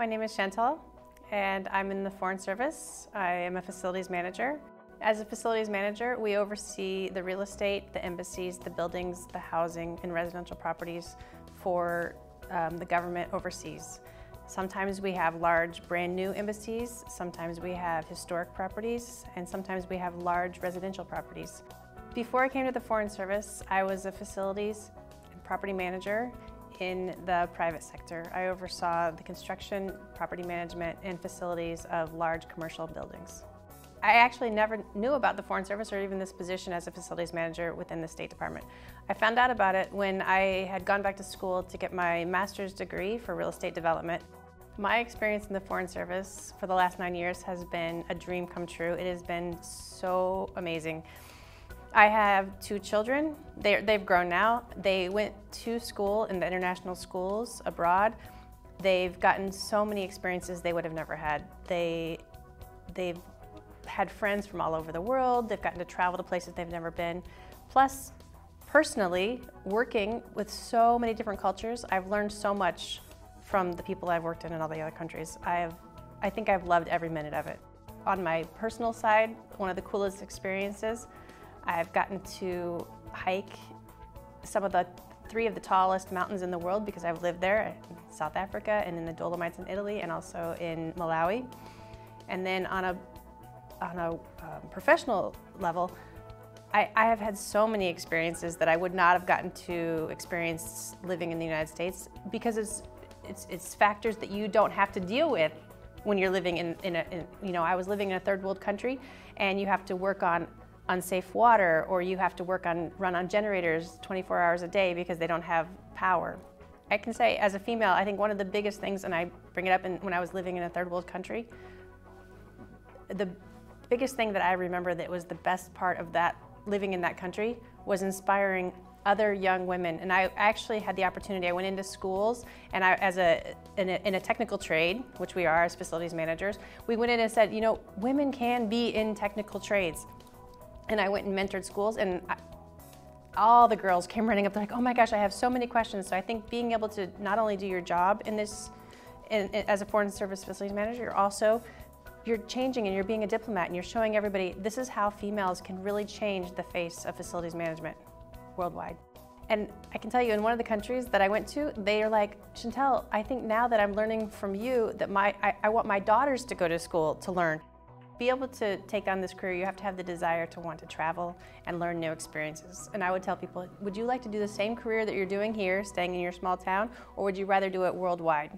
my name is Shantel and I'm in the Foreign Service. I am a facilities manager. As a facilities manager, we oversee the real estate, the embassies, the buildings, the housing, and residential properties for um, the government overseas. Sometimes we have large brand new embassies, sometimes we have historic properties, and sometimes we have large residential properties. Before I came to the Foreign Service, I was a facilities and property manager in the private sector. I oversaw the construction, property management, and facilities of large commercial buildings. I actually never knew about the Foreign Service or even this position as a facilities manager within the State Department. I found out about it when I had gone back to school to get my master's degree for real estate development. My experience in the Foreign Service for the last nine years has been a dream come true. It has been so amazing. I have two children. they they've grown now. They went to school in the international schools abroad. They've gotten so many experiences they would have never had. They, they've had friends from all over the world. They've gotten to travel to places they've never been. Plus, personally, working with so many different cultures, I've learned so much from the people I've worked in in all the other countries. I have, I think I've loved every minute of it. On my personal side, one of the coolest experiences I've gotten to hike some of the three of the tallest mountains in the world because I've lived there in South Africa and in the Dolomites in Italy and also in Malawi. And then on a, on a um, professional level, I, I, have had so many experiences that I would not have gotten to experience living in the United States because it's, it's, it's factors that you don't have to deal with when you're living in, in a, in, you know, I was living in a third world country and you have to work on unsafe water or you have to work on run on generators 24 hours a day because they don't have power. I can say as a female, I think one of the biggest things, and I bring it up in, when I was living in a third world country, the biggest thing that I remember that was the best part of that living in that country was inspiring other young women. And I actually had the opportunity, I went into schools and I, as a in, a, in a technical trade, which we are as facilities managers, we went in and said, you know, women can be in technical trades. And I went and mentored schools and I, all the girls came running up, they're like, oh my gosh, I have so many questions. So I think being able to not only do your job in this, in, in, as a foreign service facilities manager, you're also, you're changing and you're being a diplomat and you're showing everybody, this is how females can really change the face of facilities management worldwide. And I can tell you, in one of the countries that I went to, they are like, Shantel, I think now that I'm learning from you that my, I, I want my daughters to go to school to learn be able to take on this career, you have to have the desire to want to travel and learn new experiences. And I would tell people, would you like to do the same career that you're doing here, staying in your small town, or would you rather do it worldwide?